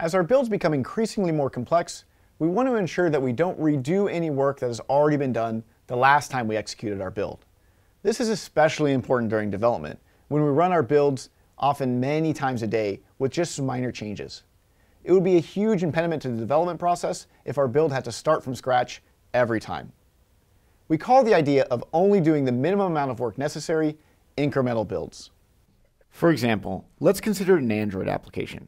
As our builds become increasingly more complex, we want to ensure that we don't redo any work that has already been done the last time we executed our build. This is especially important during development, when we run our builds often many times a day with just minor changes. It would be a huge impediment to the development process if our build had to start from scratch every time. We call the idea of only doing the minimum amount of work necessary incremental builds. For example, let's consider an Android application.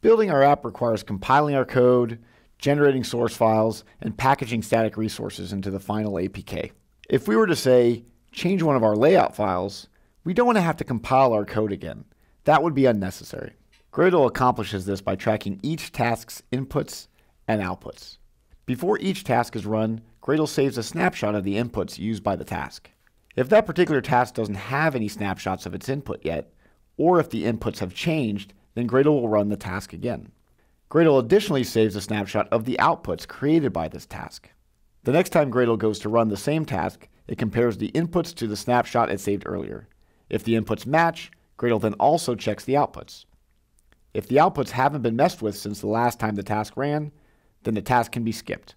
Building our app requires compiling our code, generating source files, and packaging static resources into the final APK. If we were to say, change one of our layout files, we don't want to have to compile our code again. That would be unnecessary. Gradle accomplishes this by tracking each task's inputs and outputs. Before each task is run, Gradle saves a snapshot of the inputs used by the task. If that particular task doesn't have any snapshots of its input yet, or if the inputs have changed, then Gradle will run the task again. Gradle additionally saves a snapshot of the outputs created by this task. The next time Gradle goes to run the same task, it compares the inputs to the snapshot it saved earlier. If the inputs match, Gradle then also checks the outputs. If the outputs haven't been messed with since the last time the task ran, then the task can be skipped.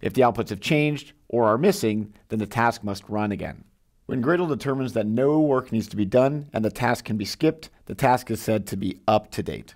If the outputs have changed or are missing, then the task must run again. When Gradle determines that no work needs to be done and the task can be skipped, the task is said to be up to date.